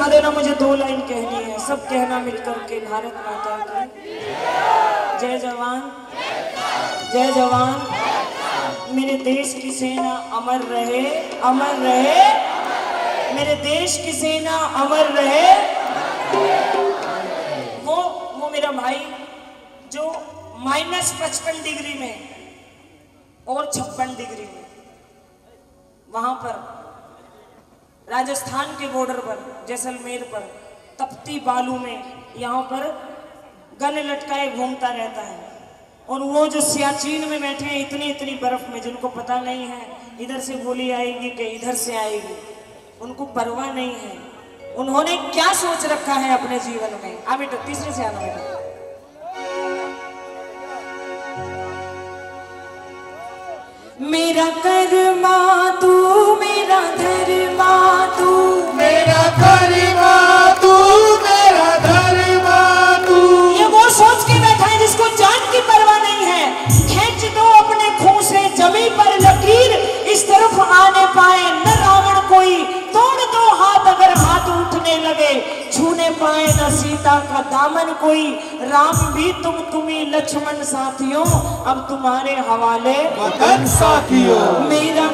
सिखा देना, मुझे दो लाइन कहनी है। सब कहना मिल करके भारत माता की। जय जवान। जय जवान। मेरे देश की सेना अमर रहे अमर रहे। मेरे देश की सेना अमर रहे। वो वो मेरा भाई जो माइनस पचपन डिग्री में और छप्पन डिग्री में, वहाँ पर राजस्थान के बॉर्डर पर, जैसलमेर पर, तपती बालू में, यहाँ पर गन लटकाए घूमता रहता है। और वो जो सियाचिन में बैठे हैं, इतनी इतनी बर्फ़ में, जिनको पता नहीं है, इधर से गोली आएगी कि इधर से आएगी, उनको परवाह नहीं है। उन्होंने क्या सोच रखा है अपने जीवन में? आ बेटा, तीसरे से आना बेटा। मेरा कर्मा, तू मेरा धर्मा पाए न सीता का दामन कोई। राम भी तुम तुम्ही लक्ष्मण साथियों अब तुम्हारे हवाले। साथियों। मेरा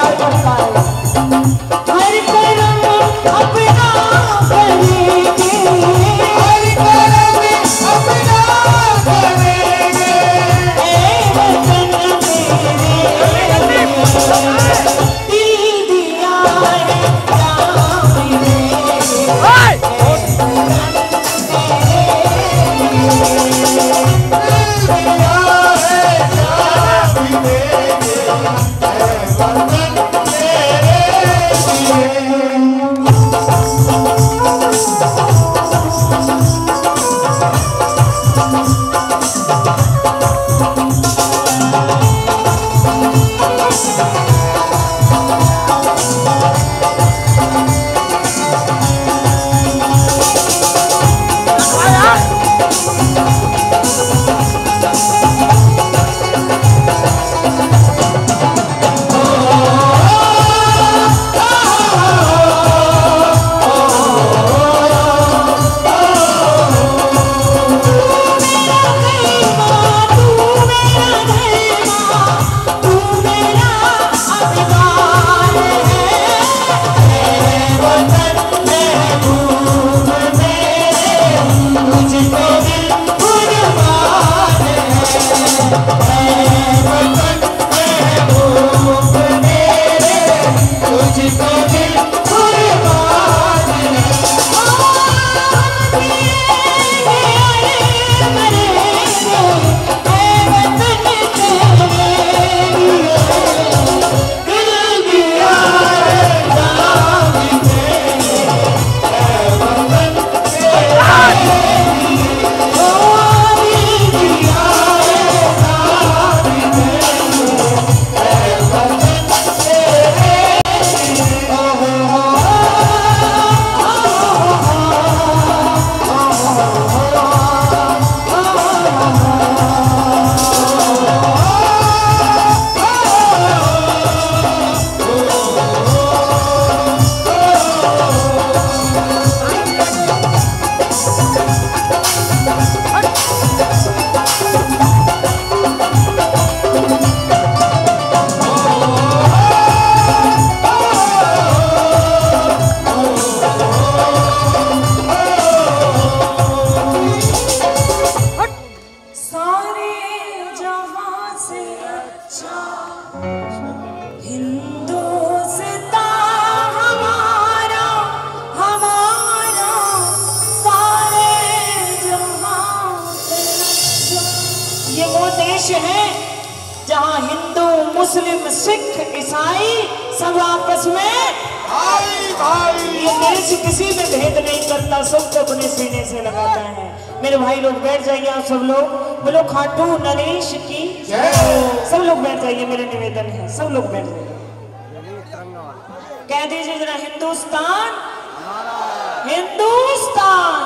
प्यार करता है से अच्छा। ये वो देश है जहाँ हिंदू मुस्लिम सिख ईसाई सब आपस में किसी में भेद नहीं करता, सबको अपने सीने से लगाता है। मेरे भाई लोग बैठ जाइए आप सब लोग। बोलो, खाटू नरेश की सब लोग बैठ जाइए, मेरे निवेदन है। सब लोग बैठ जाइए। कह दीजिए जरा, हिंदुस्तान। हिंदुस्तान।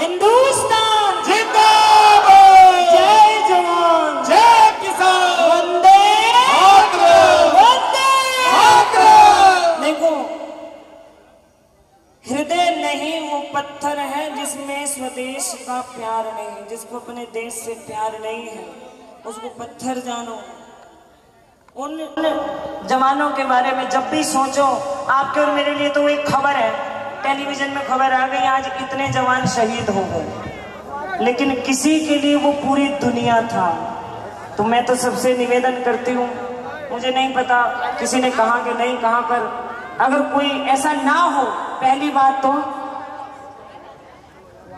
हिंदुस्तान जिंदाबाद जय जवान जय किसान वंदे मातरम। वंदे मातरम। देखो हृदय नहीं वो पत्थर है जिसमें स्वदेश का प्यार नहीं जिसको अपने देश से प्यार नहीं है, उसको पत्थर जानो। उन जवानों के बारे में जब भी सोचो, आपके और मेरे लिए तो एक खबर है। टेलीविज़न में खबर आ गई, आज इतने जवान शहीद हो गए। लेकिन किसी के लिए वो पूरी दुनिया था। तो मैं तो सबसे निवेदन करती हूँ, मुझे नहीं पता किसी ने कहा कि नहीं कहा, पर अगर कोई ऐसा ना हो, पहली बात तो